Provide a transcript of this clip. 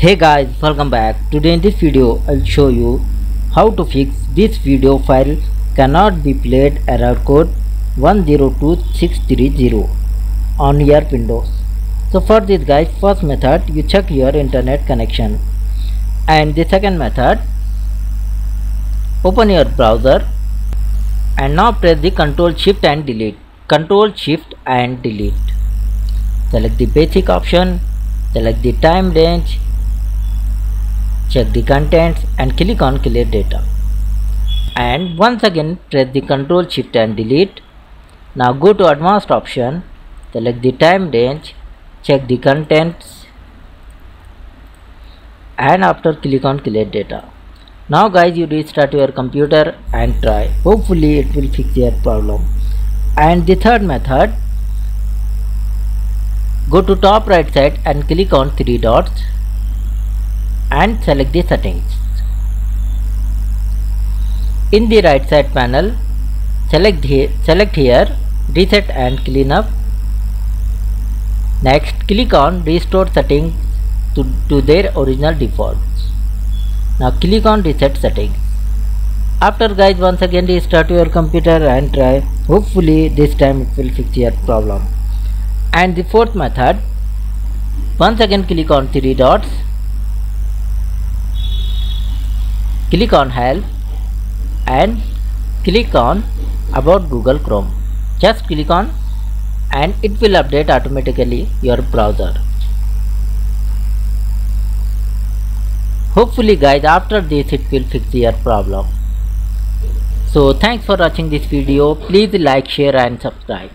Hey guys, welcome back. Today in this video, I'll show you how to fix this video file cannot be played error code 102630 on your Windows. So for this guys, first method you check your internet connection and the second method open your browser and now press the control shift and delete control shift and delete select the basic option select the time range check the contents and click on clear data. And once again press the control shift and delete. Now go to advanced option select the time range check the contents and after click on clear data. Now guys you restart your computer and try. Hopefully it will fix your problem. And the third method go to top right side and click on three dots and select the settings. In the right side panel select here select here reset and clean up. Next click on restore settings to, to their original defaults. Now click on reset settings. After guys once again restart your computer and try. Hopefully this time it will fix your problem. And the fourth method once again click on three dots click on help and click on about google chrome. Just click on and it will update automatically your browser. Hopefully guys after this it will fix your problem. So thanks for watching this video. Please like share and subscribe